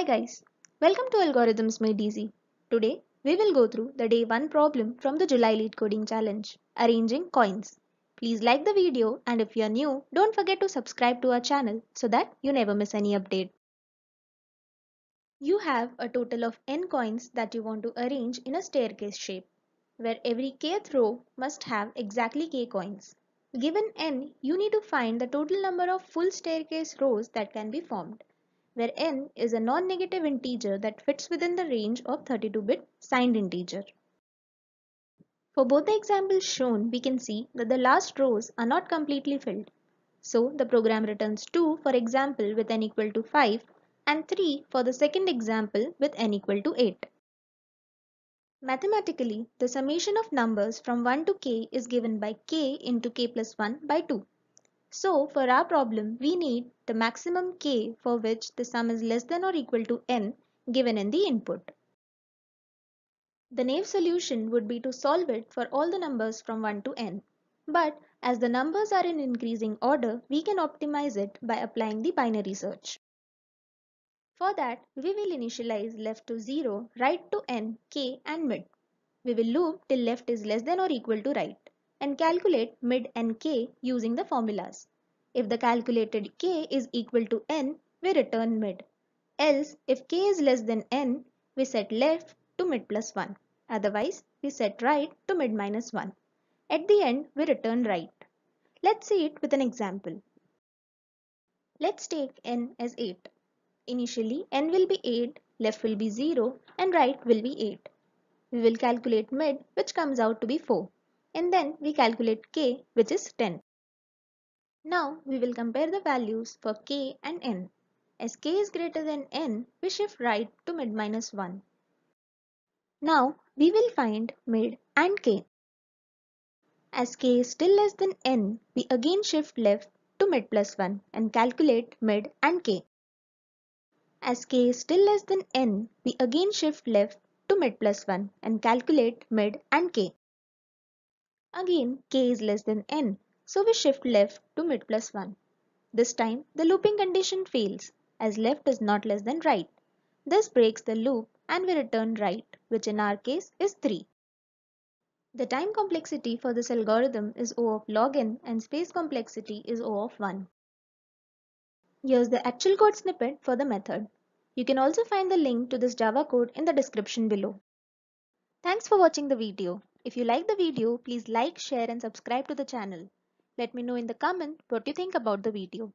Hi guys, welcome to Algorithms Made Easy. Today we will go through the day 1 problem from the July Leetcoding Challenge, arranging coins. Please like the video and if you are new, don't forget to subscribe to our channel so that you never miss any update. You have a total of n coins that you want to arrange in a staircase shape, where every kth row must have exactly k coins. Given n, you need to find the total number of full staircase rows that can be formed where n is a non-negative integer that fits within the range of 32-bit signed integer. For both the examples shown, we can see that the last rows are not completely filled. So the program returns 2 for example with n equal to 5 and 3 for the second example with n equal to 8. Mathematically, the summation of numbers from 1 to k is given by k into k plus 1 by 2. So for our problem, we need the maximum k for which the sum is less than or equal to n given in the input. The naive solution would be to solve it for all the numbers from 1 to n. But as the numbers are in increasing order, we can optimize it by applying the binary search. For that, we will initialize left to 0, right to n, k and mid. We will loop till left is less than or equal to right and calculate mid and k using the formulas. If the calculated k is equal to n, we return mid. Else, if k is less than n, we set left to mid plus 1. Otherwise, we set right to mid minus 1. At the end, we return right. Let's see it with an example. Let's take n as 8. Initially, n will be 8, left will be 0 and right will be 8. We will calculate mid which comes out to be 4 and then we calculate k which is 10. Now we will compare the values for k and n. As k is greater than n, we shift right to mid minus 1. Now we will find mid and k. As k is still less than n, we again shift left to mid plus 1 and calculate mid and k. As k is still less than n, we again shift left to mid plus 1 and calculate mid and k. Again, k is less than n, so we shift left to mid plus 1. This time, the looping condition fails as left is not less than right. This breaks the loop and we return right, which in our case is 3. The time complexity for this algorithm is O of log n and space complexity is O of 1. Here's the actual code snippet for the method. You can also find the link to this Java code in the description below. Thanks for watching the video. If you like the video, please like, share and subscribe to the channel. Let me know in the comment what you think about the video.